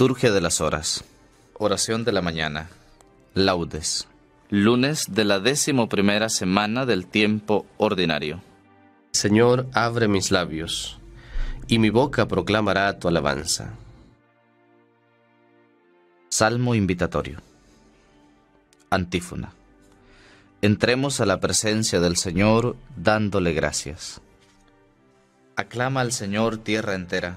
Liturgia de las Horas. Oración de la mañana. Laudes. Lunes de la décimo primera semana del tiempo ordinario. Señor, abre mis labios, y mi boca proclamará tu alabanza. Salmo invitatorio. Antífona. Entremos a la presencia del Señor dándole gracias. Aclama al Señor tierra entera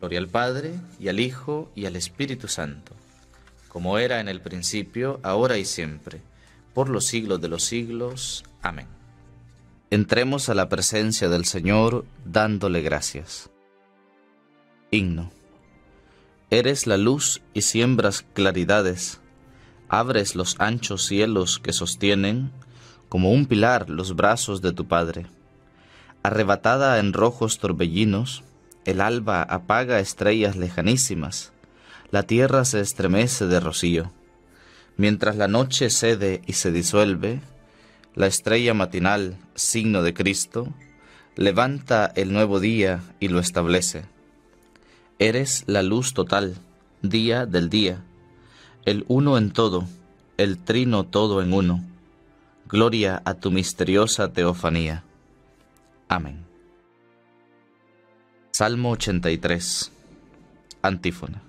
Gloria al Padre, y al Hijo, y al Espíritu Santo, como era en el principio, ahora y siempre, por los siglos de los siglos. Amén. Entremos a la presencia del Señor dándole gracias. Himno. Eres la luz y siembras claridades, abres los anchos cielos que sostienen, como un pilar, los brazos de tu Padre. Arrebatada en rojos torbellinos, el alba apaga estrellas lejanísimas, la tierra se estremece de rocío. Mientras la noche cede y se disuelve, la estrella matinal, signo de Cristo, levanta el nuevo día y lo establece. Eres la luz total, día del día, el uno en todo, el trino todo en uno. Gloria a tu misteriosa teofanía. Amén. Salmo 83. Antífona.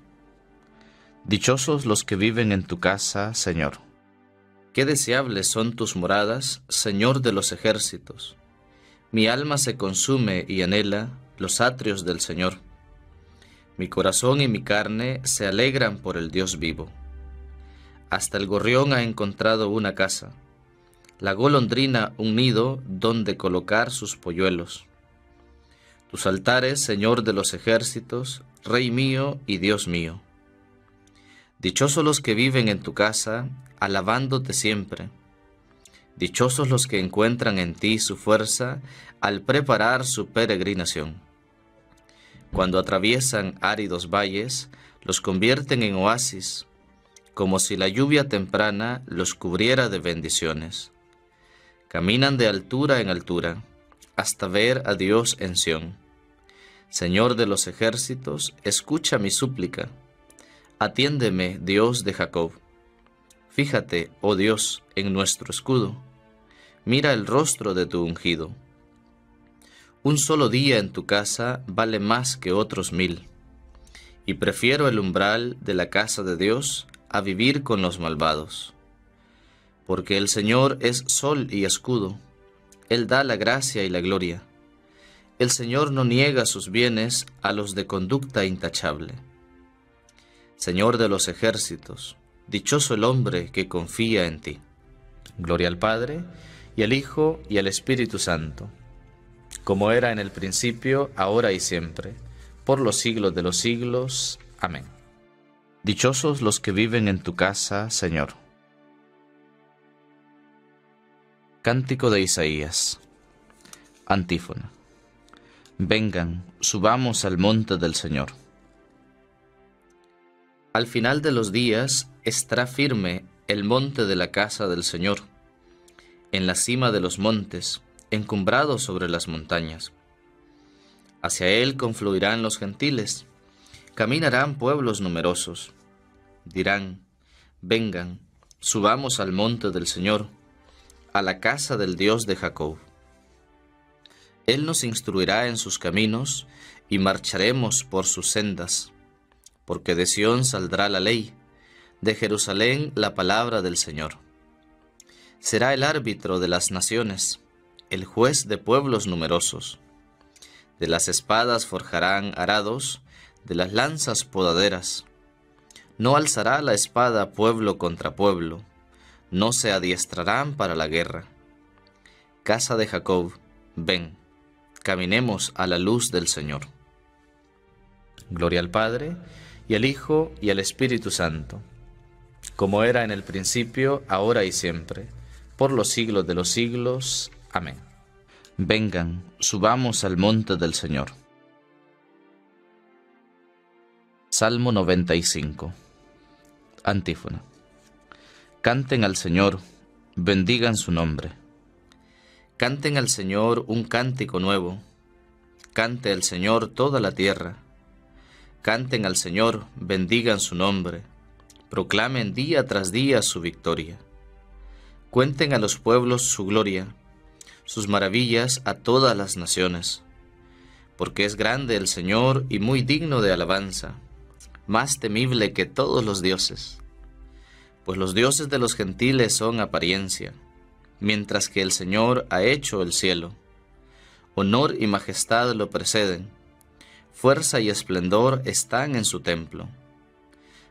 Dichosos los que viven en tu casa, Señor. Qué deseables son tus moradas, Señor de los ejércitos. Mi alma se consume y anhela los atrios del Señor. Mi corazón y mi carne se alegran por el Dios vivo. Hasta el gorrión ha encontrado una casa, la golondrina un nido donde colocar sus polluelos tus altares, Señor de los ejércitos, Rey mío y Dios mío. Dichosos los que viven en tu casa, alabándote siempre. Dichosos los que encuentran en ti su fuerza al preparar su peregrinación. Cuando atraviesan áridos valles, los convierten en oasis, como si la lluvia temprana los cubriera de bendiciones. Caminan de altura en altura, hasta ver a Dios en Sión. Señor de los ejércitos, escucha mi súplica. Atiéndeme, Dios de Jacob. Fíjate, oh Dios, en nuestro escudo. Mira el rostro de tu ungido. Un solo día en tu casa vale más que otros mil, y prefiero el umbral de la casa de Dios a vivir con los malvados. Porque el Señor es sol y escudo, Él da la gracia y la gloria el Señor no niega sus bienes a los de conducta intachable. Señor de los ejércitos, dichoso el hombre que confía en ti. Gloria al Padre, y al Hijo, y al Espíritu Santo, como era en el principio, ahora y siempre, por los siglos de los siglos. Amén. Dichosos los que viven en tu casa, Señor. Cántico de Isaías. Antífona. Vengan, subamos al monte del Señor. Al final de los días estará firme el monte de la casa del Señor, en la cima de los montes, encumbrado sobre las montañas. Hacia él confluirán los gentiles, caminarán pueblos numerosos. Dirán, vengan, subamos al monte del Señor, a la casa del Dios de Jacob. Él nos instruirá en sus caminos y marcharemos por sus sendas, porque de Sión saldrá la ley, de Jerusalén la palabra del Señor. Será el árbitro de las naciones, el juez de pueblos numerosos. De las espadas forjarán arados, de las lanzas podaderas. No alzará la espada pueblo contra pueblo, no se adiestrarán para la guerra. Casa de Jacob, ven caminemos a la luz del Señor. Gloria al Padre, y al Hijo, y al Espíritu Santo, como era en el principio, ahora y siempre, por los siglos de los siglos. Amén. Vengan, subamos al monte del Señor. Salmo 95. Antífona. Canten al Señor, bendigan su nombre. Canten al Señor un cántico nuevo. Cante el Señor toda la tierra Canten al Señor, bendigan su nombre, proclamen día tras día su victoria. Cuenten a los pueblos su gloria, sus maravillas a todas las naciones, porque es grande el Señor y muy digno de alabanza, más temible que todos los dioses. Pues los dioses de los gentiles son apariencia, mientras que el Señor ha hecho el cielo. Honor y majestad lo preceden fuerza y esplendor están en su templo.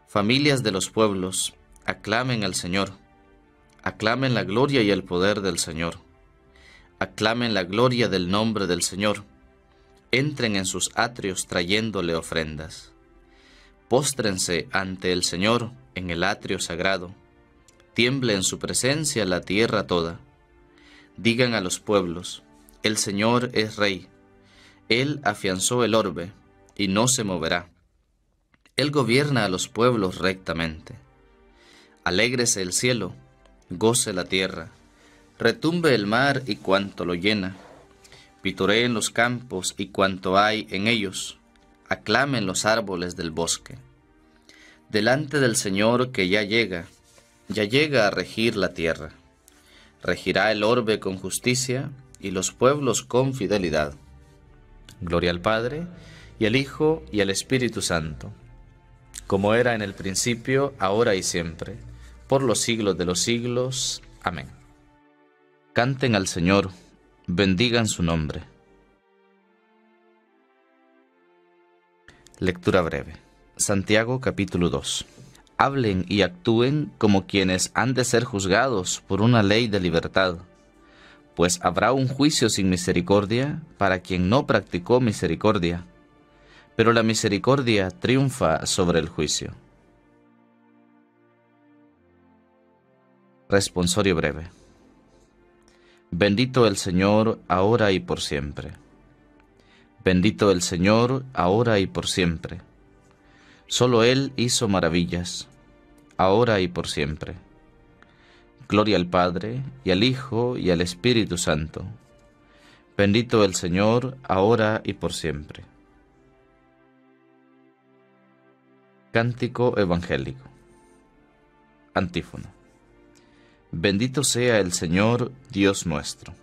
Familias de los pueblos, aclamen al Señor, aclamen la gloria y el poder del Señor, aclamen la gloria del nombre del Señor, entren en sus atrios trayéndole ofrendas. Póstrense ante el Señor en el atrio sagrado, tiemble en su presencia la tierra toda. Digan a los pueblos, el Señor es Rey, él afianzó el orbe y no se moverá. Él gobierna a los pueblos rectamente. Alégrese el cielo, goce la tierra, retumbe el mar y cuanto lo llena, pitoreen los campos y cuanto hay en ellos, aclamen los árboles del bosque. Delante del Señor que ya llega, ya llega a regir la tierra. Regirá el orbe con justicia y los pueblos con fidelidad. Gloria al Padre, y al Hijo, y al Espíritu Santo, como era en el principio, ahora y siempre, por los siglos de los siglos. Amén. Canten al Señor, bendigan su nombre. Lectura breve. Santiago capítulo 2. Hablen y actúen como quienes han de ser juzgados por una ley de libertad pues habrá un juicio sin misericordia para quien no practicó misericordia, pero la misericordia triunfa sobre el juicio. Responsorio breve. Bendito el Señor ahora y por siempre. Bendito el Señor ahora y por siempre. Solo Él hizo maravillas, ahora y por siempre. Gloria al Padre, y al Hijo, y al Espíritu Santo. Bendito el Señor, ahora y por siempre. Cántico Evangélico. Antífono. Bendito sea el Señor, Dios nuestro.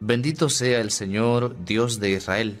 Bendito sea el Señor, Dios de Israel,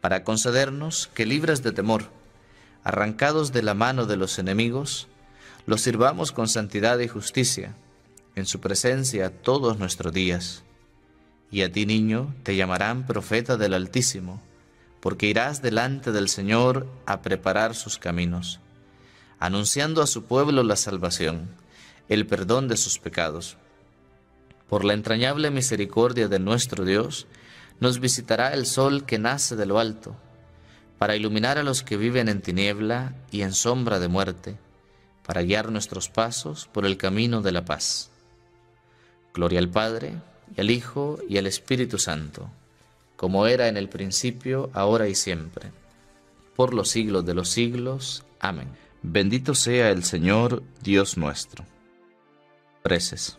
para concedernos que libres de temor, arrancados de la mano de los enemigos, los sirvamos con santidad y justicia, en su presencia todos nuestros días. Y a ti, niño, te llamarán profeta del Altísimo, porque irás delante del Señor a preparar sus caminos, anunciando a su pueblo la salvación, el perdón de sus pecados. Por la entrañable misericordia de nuestro Dios, nos visitará el sol que nace de lo alto, para iluminar a los que viven en tiniebla y en sombra de muerte, para guiar nuestros pasos por el camino de la paz. Gloria al Padre, y al Hijo, y al Espíritu Santo, como era en el principio, ahora y siempre, por los siglos de los siglos. Amén. Bendito sea el Señor, Dios nuestro. Preces.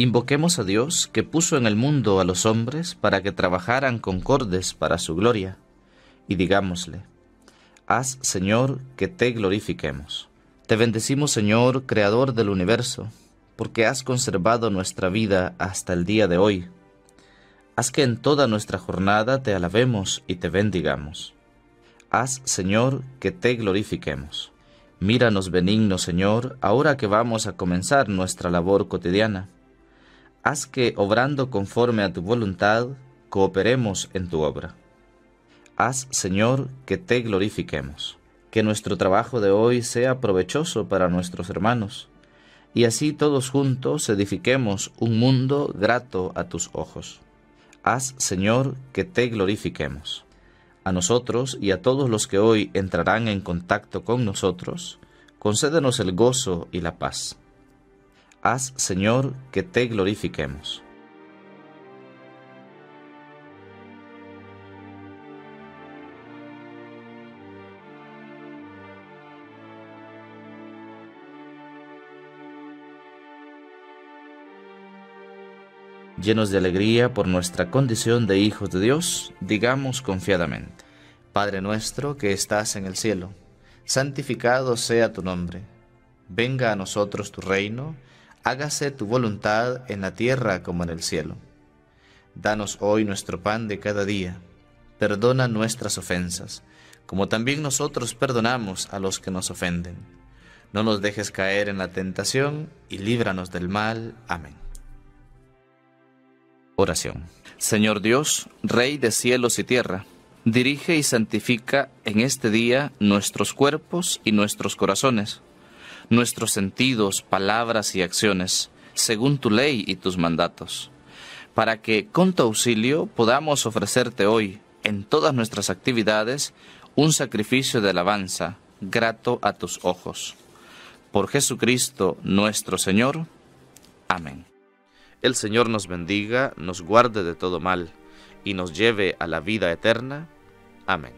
Invoquemos a Dios que puso en el mundo a los hombres para que trabajaran concordes para su gloria y digámosle, Haz, Señor, que te glorifiquemos. Te bendecimos, Señor, Creador del universo, porque has conservado nuestra vida hasta el día de hoy. Haz que en toda nuestra jornada te alabemos y te bendigamos. Haz, Señor, que te glorifiquemos. Míranos benigno, Señor, ahora que vamos a comenzar nuestra labor cotidiana. Haz que, obrando conforme a tu voluntad, cooperemos en tu obra. Haz, Señor, que te glorifiquemos. Que nuestro trabajo de hoy sea provechoso para nuestros hermanos, y así todos juntos edifiquemos un mundo grato a tus ojos. Haz, Señor, que te glorifiquemos. A nosotros y a todos los que hoy entrarán en contacto con nosotros, concédenos el gozo y la paz. Haz, Señor, que te glorifiquemos. Llenos de alegría por nuestra condición de hijos de Dios, digamos confiadamente, Padre nuestro que estás en el cielo, santificado sea tu nombre, venga a nosotros tu reino, hágase tu voluntad en la tierra como en el cielo. Danos hoy nuestro pan de cada día, perdona nuestras ofensas, como también nosotros perdonamos a los que nos ofenden. No nos dejes caer en la tentación y líbranos del mal. Amén. Oración. Señor Dios, Rey de cielos y tierra, dirige y santifica en este día nuestros cuerpos y nuestros corazones, nuestros sentidos, palabras y acciones, según tu ley y tus mandatos, para que con tu auxilio podamos ofrecerte hoy, en todas nuestras actividades, un sacrificio de alabanza, grato a tus ojos. Por Jesucristo nuestro Señor. Amén. El Señor nos bendiga, nos guarde de todo mal y nos lleve a la vida eterna. Amén.